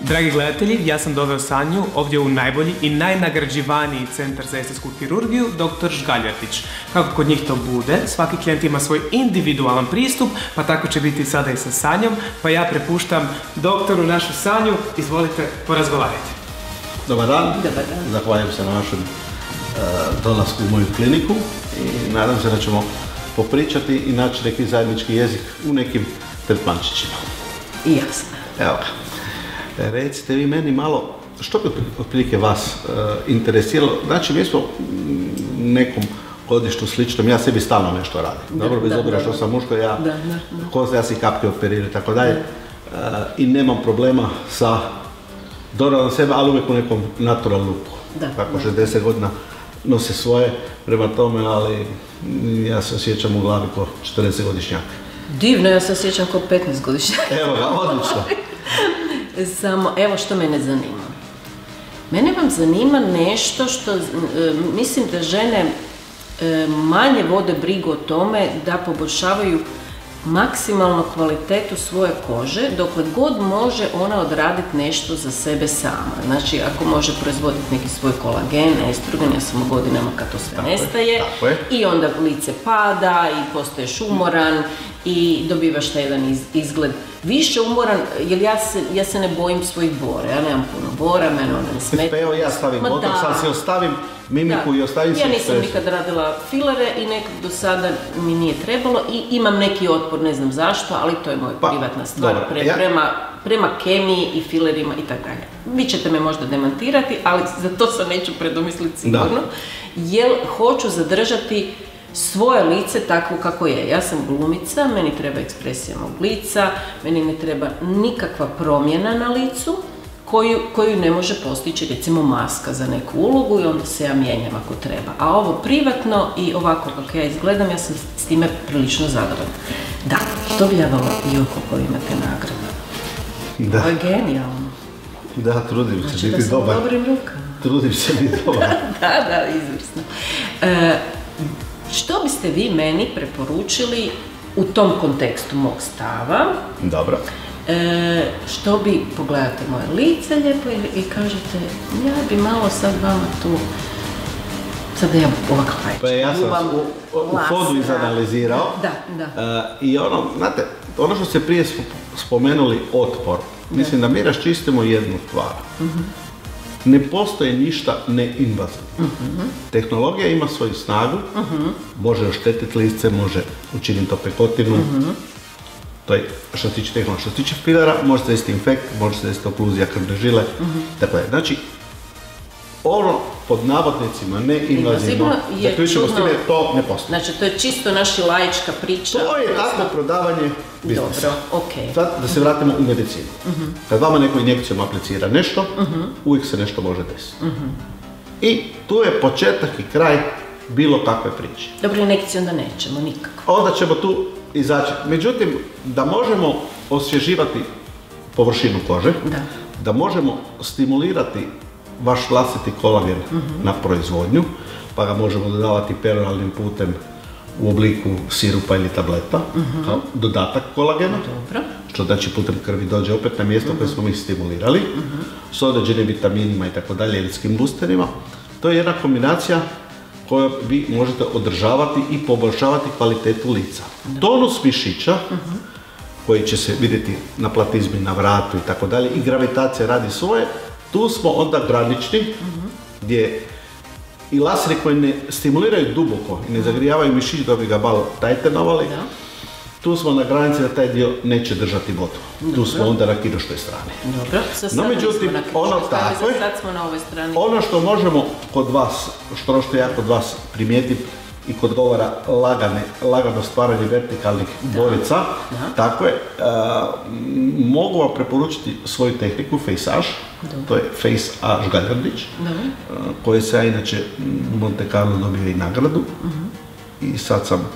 Dragi gledatelji, ja sam doveo Sanju ovdje u najbolji i najnagrađivaniji centar za estetsku kirurgiju, dr. Žgaljartić. Kako kod njih to bude, svaki klijent ima svoj individualan pristup, pa tako će biti sada i sa Sanjom, pa ja prepuštam doktoru našu Sanju, izvolite, porazgovarajte. Dobar dan. Dobar dan. Zahvaljujem se na vašem e, dolasku u moju kliniku i nadam se da ćemo popričati i naći neki zajednički jezik u nekim tretmančićima. Jasno. Evo ga. Recite vi meni malo, što bi otprilike vas e, interesiralo? Znači, mi smo nekom godištu sličnom, ja sebi stalno nešto radim. Dobro, bez obzira što sam muško, ja, Da, da, ja si kapke operiram i tako dalje. E, I nemam problema sa doradom sebe, ali uvijek u nekom natural looku. Da, Kako da. 60 godina nose svoje prema tome, ali ja se osjećam u glavi ko 40 godišnjak. Divno, ja se osjećam kao 15 godišnja. Evo ga, odlično. Samo, evo što mene zanima. Mene vam zanima nešto što, e, mislim da žene e, manje vode brigu o tome da poboljšavaju maksimalno kvalitetu svoje kože, dokle god može ona odraditi nešto za sebe sama. Znači, ako može proizvoditi neki svoj kolagen, estrogen, ja sam u godinama kad to sve Tako je, nestaje, tako i onda lice pada i postaješ umoran i dobivaš taj jedan iz- izgled više umoran, jer ja se, ja se ne bojim svojih bora, ja nemam puno bora, mene ona ne smeta. Evo ja stavim da. ali si ostavim mimiku i ostavim si Ja nisam nikad radila filere i nekad do sada mi nije trebalo i imam neki otpor, ne znam zašto, ali to je moja Pa, privatna stvar pre- ja- prema, prema kemiji i filerima i tako dalje. Vi ćete me možda demantirati, ali za to se neću predomisliti sigurno, jer hoću zadržati svoje lice takvo kako je. Ja sam glumica, meni treba ekspresija mog lica, meni ne treba nikakva promjena na licu, koju, koju ne može postići recimo maska za neku ulogu i onda se ja mijenjam ako treba. A ovo privatno i ovako kako ja izgledam, ja sam s time prilično zadovoljna. Da, što bi ja i oko koji imate nagradu. Da, To je genijalno. da, trudim se Znači da biti u dobar. dobrim rukama. Trudim se biti dobar. da, da, izvrsno. E, što biste vi meni preporučili u tom kontekstu mog stava? Dobro. E, što bi, pogledate moje lice lijepo i, i kažete, ja bi malo sad vama tu, sad da ja ovako Pa ja sam u, u izanalizirao. Da, da. E, I ono, znate, ono što ste prije sp- spomenuli, otpor. Mislim da mi raščistimo jednu stvar. Mhm. Ne postoji ništa neinvazivno. Mhm. Tehnologija ima svoju snagu, može oštetiti lice, može učiniti to pekotivno. Mhm. To je što se tiče tehnologije. Što se tiče filera, može se desiti infekt, može se desiti okluzija krvne žile. Mhm. Dakle, znači, ono pod navodnicima neinvazivno, Invazivno zaključimo s time, to ne postoji. Znači, to je čisto naša laička priča. To je smo- prodavanje biznisa. Dobro, ok. Sad da se vratimo u medicinu. Kad vama neko injekcijom aplicira nešto, uvijek se nešto može desiti. I tu je početak i kraj bilo kakve priče. Dobro, injekciju onda nećemo, nikako. Onda ćemo tu izaći. Međutim, da možemo osvježivati površinu kože, Da. da možemo stimulirati vaš vlastiti kolagen na proizvodnju, pa ga možemo dodavati peroralnim putem u obliku sirupa ili tableta, kao dodatak kolagena, Dobro. što znači putem krvi dođe opet na mjesto koje smo mi stimulirali, s određenim vitaminima i tako dalje, boosterima. To je jedna kombinacija koju vi možete održavati i poboljšavati kvalitetu lica. Tonus mišića, koji će se vidjeti na platizmi, na vratu i tako dalje, i gravitacija radi svoje, tu smo onda granični, gdje i laseri koji ne stimuliraju duboko i ne zagrijavaju mišić da bi ga malo tajtenovali. Tu smo na granici da taj dio neće držati vodu. Tu smo onda na kiroštoj strani. Dobro. Sa No, međutim, ono tako je. Sad smo na ovoj strani. Ono što možemo kod vas, što što ja kod vas primijetim i kod govora lagane, lagano stvaranje vertikalnih borica, da. tako je, a, mogu vam preporučiti svoju tehniku Faceage, to je Face A Žgaljardić, Dobro. a, koje se ja inače u Monte Carlo dobio i nagradu i sad sam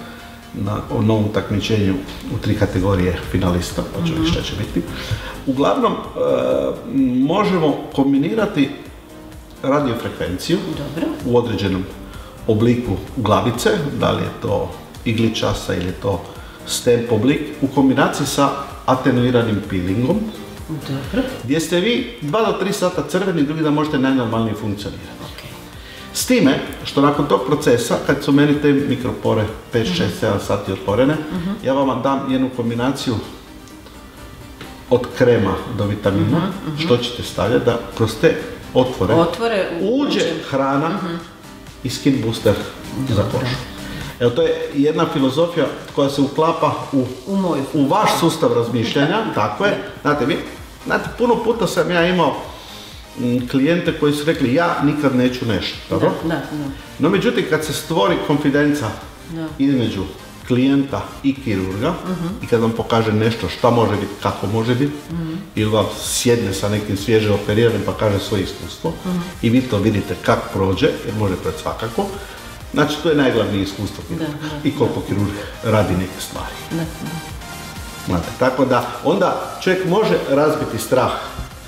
na novom takmičenju u tri kategorije finalista, pa ću vidjeti šta će biti. Uglavnom, e, možemo kombinirati radiofrekvenciju Dobro. u određenom obliku glavice, da li je to igličasa ili je to stemp oblik, u kombinaciji sa atenuiranim peelingom, Dobro. gdje ste vi 2 do 3 sata crveni, drugi da možete najnormalnije funkcionirati. S time, što nakon tog procesa, kad su meni te mikropore 5, 6, 7 sati otvorene, ja vam dam jednu kombinaciju od krema do vitamina, što ćete stavljati da kroz te otvore, Otvore u- uđe hrana i skin booster za kožu. Evo, to je jedna filozofija koja se uklapa u, U moju. u vaš sustav razmišljanja, tako je. Znate, vi, znate, puno puta sam ja imao klijente koji su rekli ja nikad neću nešto, dobro? Da, da, da. No međutim, kad se stvori konfidenca između klijenta i kirurga i kad vam pokaže nešto šta može biti, kako može biti, ili vam sjedne sa nekim svježe operiranim pa kaže svoje iskustvo i vi to vidite kako prođe, jer može proći svakako, znači to je najglavnije iskustvo kirurga da, i koliko kirurg radi neke stvari. Da, da. Znate, tako da onda čovjek može razbiti strah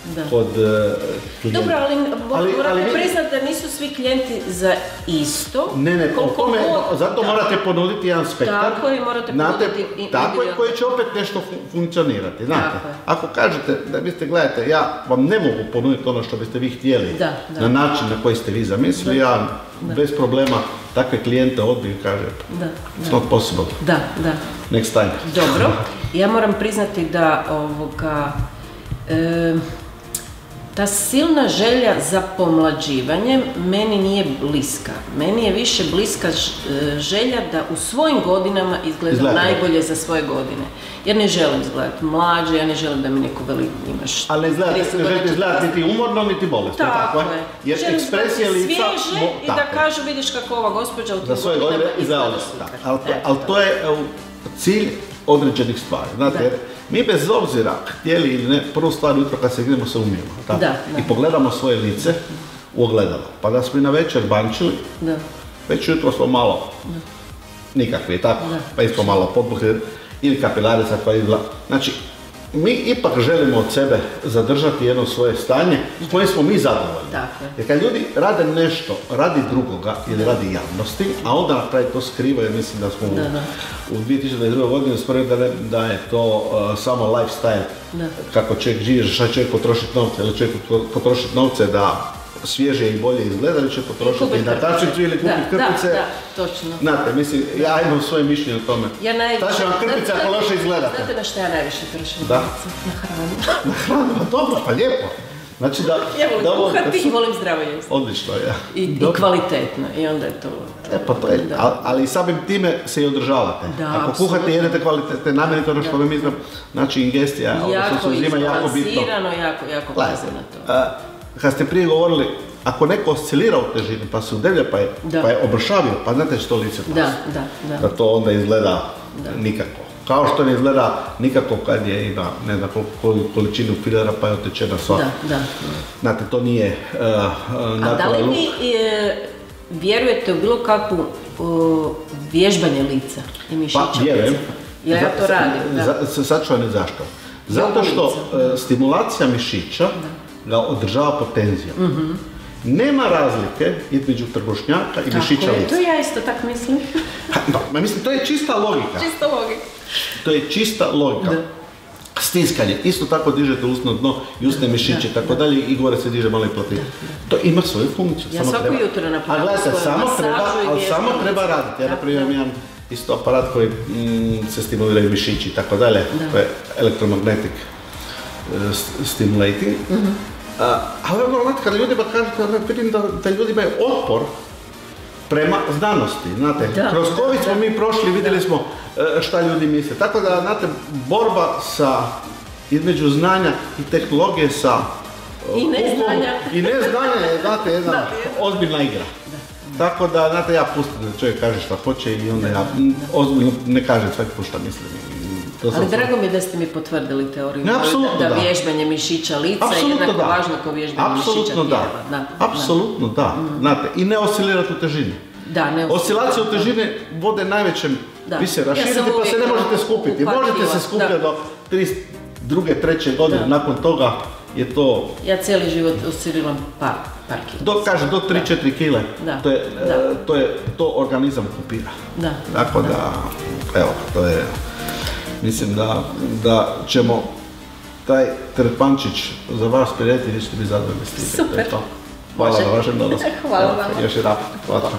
Da. kod e, klijenta. Dobro, ali, Ali- morate ali priznati da nisu svi klijenti za isto. Ne, ne, god- zato da. morate ponuditi jedan spektar. Tako je, morate znate, ponuditi i- Tako je, koji će opet nešto fun- funkcionirati, znate. Tako. Ako kažete da biste, gledajte, ja vam ne mogu ponuditi ono što biste vi htjeli Da, da. na način na koji ste vi zamislili, ja bez problema takve klijente odbijem i kažem, Da, it's not possible, da, da. next time. Dobro, ja moram priznati da ovoga, e, ta silna želja za pomlađivanjem meni nije bliska. Meni je više bliska e, želja da u svojim godinama izgledam Izgleda. najbolje za svoje godine. Jer ne želim izgledati mlađe, ja ne želim da mi neko veli imaš Ali ne, izgledate, 30 ne želite godina, izgledati niti umorno, niti bolesno, Tako je. Jer Želim ekspresija lica... svježe mo- i da tako kažu vidiš kako ova gospođa u tim svoje godine i za. Ali, to- je cilj određenih stvari. Znate, mi bez obzira htjeli ili ne, prvu stvar jutro kad se idemo se umijemo. tako? Da, da. I pogledamo svoje lice u ogledalo. Pa da smo i na večer bančili, Da. već jutro smo malo nikakvi, tako? Pa isto malo podbukli ili kapilarica koja izgleda. Znači, mi ipak želimo od sebe zadržati jedno svoje stanje s kojim smo mi zadovoljni. Tako je. Jer kad ljudi rade nešto radi drugoga ili radi javnosti, a onda na kraju to skrivaju, mislim da smo Da, da. u 2022. godini spremni da, da je to uh, samo lifestyle, Da. kako čovjek živi, šta će potrošiti novce, ili će potrošiti novce da svježe i bolje izgleda, ili će potrošiti na krpice. tačicu ili kupiti Da, da, krpice. da, točno. Znate, mislim, ja imam svoje mišljenje o tome. Ja najviše... Šta će vam krpice znate- ako loše izgledate? Znate na šta ja najviše trošim? Na hranu. Na hranu, pa dobro, pa lijepo. Znači da... Ja volim da kuhati i volim zdravo jesti. Odlično, ja. I, kvalitetno. I onda je to... E pa to je, Da. ali, ali samim time se i održavate. Da, Ako kuhate i jedete kvalitetne namirnice, ono što mi znam, znači ingestija, ono što Jako se uzima jako bitno. izbalansirano, jako, jako pazim na to. a, kad ste prije govorili, ako neko oscilira u težini, pa se udevlja, pa je, Da. pa je obršavio, pa znate što lice pasi. Da, da, da. Da to onda izgleda nikako. Kao što ne izgleda nikako kad je ima, ne znam količinu filera pa je otečena sva. Da, da. Znate, to nije uh, uh, A da li vi e, vjerujete u bilo kakvu o, vježbanje lica i mišića? Pa vjerujem. Jer ja to radim, da. Sad ću vam zašto. Zato što e, stimulacija mišića ga održava pod tenzijom. Nema razlike između trbušnjaka i mišića lica. to ja isto tak mislim. Da, ma mislim, to je čista logika. Čisto logika. To je čista logika. Stiskanje, isto tako dižete usno dno i usne mišiće, tako dalje i gore se diže malo i platina. To ima svoju funkciju. Ja svako treba- jutro napravim A gledajte, samo treba, ali samo treba raditi. Ja, Da, na primjer, da. imam isto aparat koji mm, se stimuliraju mišići i tako dalje. Da. To je electromagnetic e, st- stimulating. Mhm. A, ali ono, znate, kada ljudima kažete, ono, vidim da, da ljudi imaju otpor prema znanosti, znate. Da, Kroz COVID smo mi prošli, vidjeli smo e, šta ljudi misle. Tako da, znate, borba sa, između znanja i tehnologije sa e, I neznanja. I neznanja je, znate, jedna Da, ozbiljna igra. Tako da, znate, ja pustim da čovjek kaže šta hoće i onda ja ozbiljno ne kažem sve šta mislim. To Ali sam- drago mi je da ste mi potvrdili teoriju Ne, da, da. vježbanje mišića lica je Apsolutno jednako da. važno kao vježbanje mišića Apsolutno tijela. da. Da, Apsolutno da. Znate, i ne oscilirati u težini. Da, ne Oscilacije u težine vode najvećem, Da. vi se Ja raširite sam pa se ne možete skupiti. Možete se skupiti da. do tri, druge, treće godine, Da. nakon toga je to Ja cijeli život osciliram par, par kila. do, kaže, do 3-4 kile, Da. to je, Da. to je, to organizam kupira. Da. Tako da, evo, to je, mislim da, da ćemo taj tretmančić za vas prijatelji ćete biti zadovoljni s time. To je Super. to. Hvala na vašem dolasku. Hvala vama. Još jedan. Hvala.